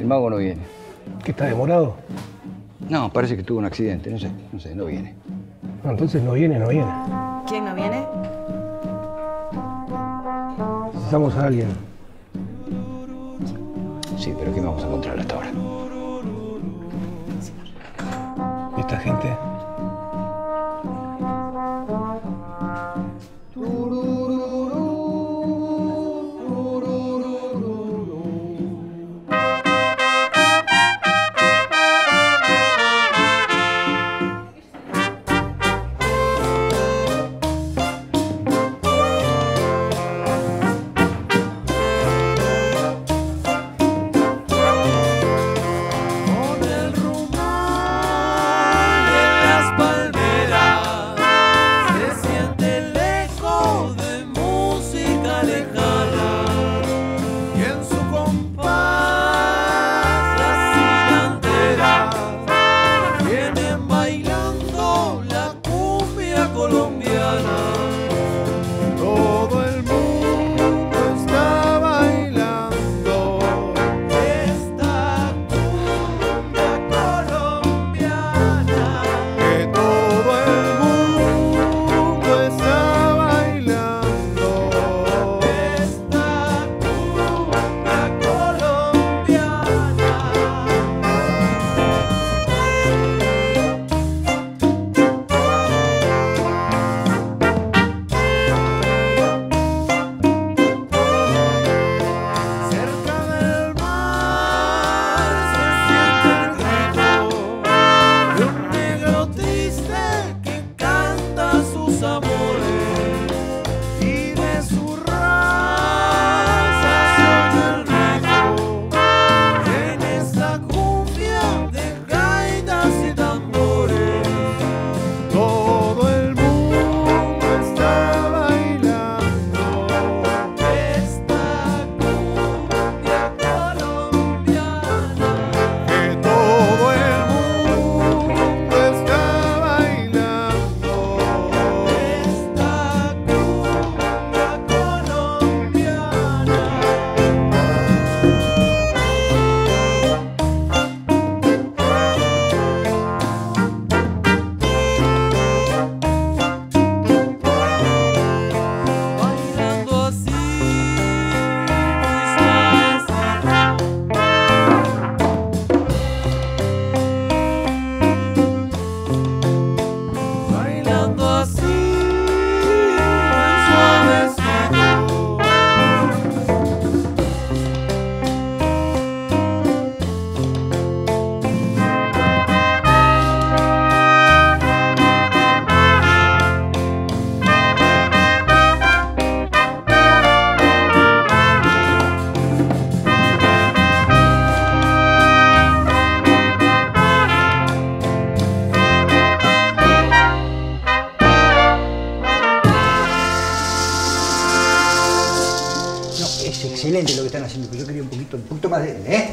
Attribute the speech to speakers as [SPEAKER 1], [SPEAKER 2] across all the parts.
[SPEAKER 1] El mago no viene.
[SPEAKER 2] ¿Que está demorado?
[SPEAKER 1] No, parece que tuvo un accidente. No sé, no sé, no viene.
[SPEAKER 2] No, entonces no viene, no viene.
[SPEAKER 3] ¿Quién no viene?
[SPEAKER 2] Necesitamos a alguien.
[SPEAKER 1] Sí, pero ¿qué vamos a encontrar hasta ahora?
[SPEAKER 2] ¿Y esta gente?
[SPEAKER 4] Lo que están haciendo, pero yo quería un poquito, un poquito más de. ¿Eh?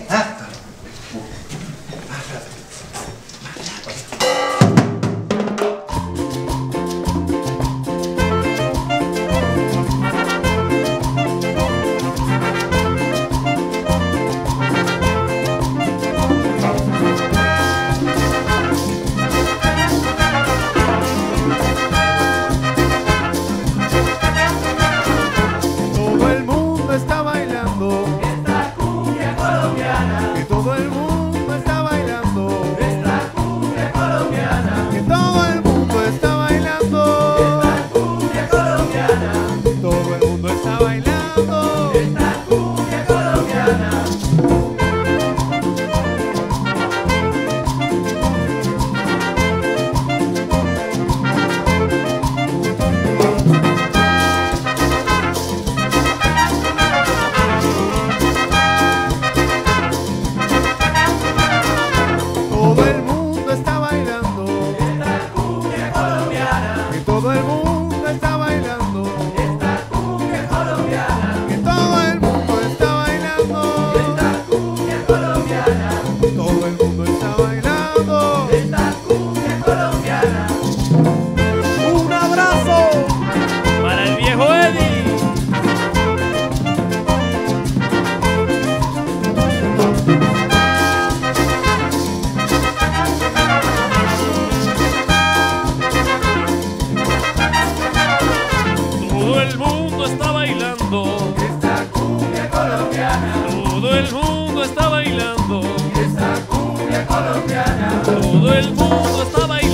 [SPEAKER 5] Está bailando. Esta cumbia colombiana. Todo el mundo está bailando.